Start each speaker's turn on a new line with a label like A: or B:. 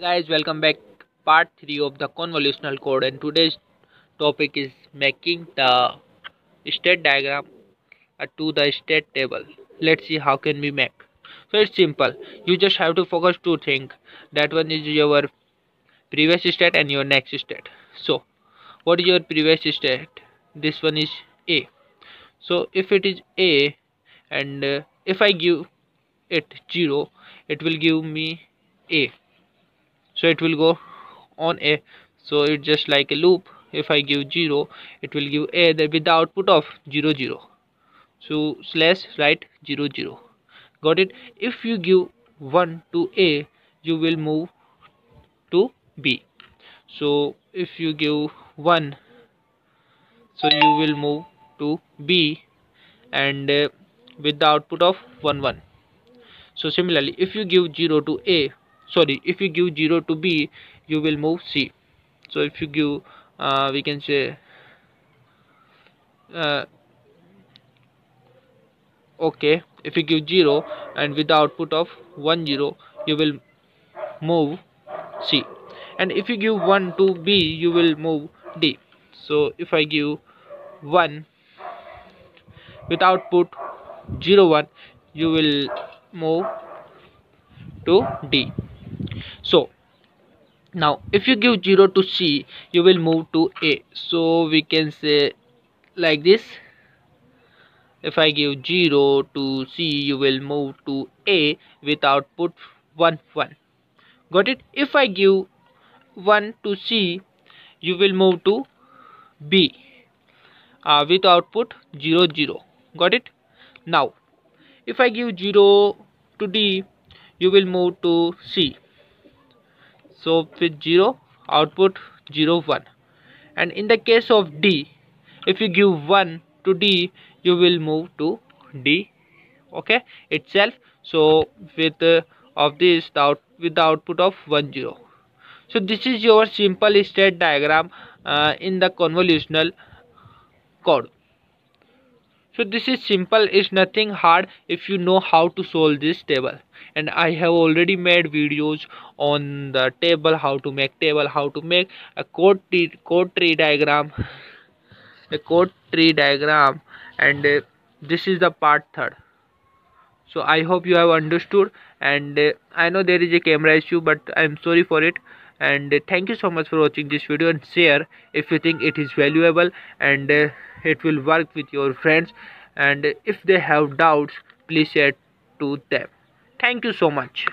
A: guys welcome back. Part 3 of the convolutional code and today's topic is making the state diagram uh, to the state table. Let's see how can we make. So it's simple. You just have to focus two things. That one is your previous state and your next state. So what is your previous state? This one is a. So if it is a and uh, if i give it 0 it will give me a so it will go on a. So it's just like a loop. If I give 0 it will give a with the output of 0 0 so slash write 0 0 got it? If you give 1 to a you will move to b. So if you give 1 so you will move to b and uh, with the output of 1 1 so similarly if you give 0 to a sorry if you give 0 to b you will move c. So if you give uh, we can say uh, okay if you give 0 and with the output of 1 0 you will move c. And if you give 1 to b you will move d. So if i give 1 with output 0 1 you will move to d so now if you give 0 to c you will move to a. So we can say like this. If I give 0 to c you will move to a with output 1 1 got it? If I give 1 to c you will move to b uh, with output 0 0 got it? Now if I give 0 to d you will move to c so with 0 output 0 1 and in the case of d if you give 1 to d you will move to d okay? Itself. So with uh, of this the out, with the output of 1 0 so this is your simple state diagram uh, in the convolutional code so this is simple it's nothing hard if you know how to solve this table. And i have already made videos on the table how to make table how to make a code tree, diagram. A code tree diagram and uh, this is the part third. So i hope you have understood and uh, i know there is a camera issue but i'm sorry for it. And uh, thank you so much for watching this video and share if you think it is valuable and uh, it will work with your friends and if they have doubts please share to them. Thank you so much